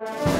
you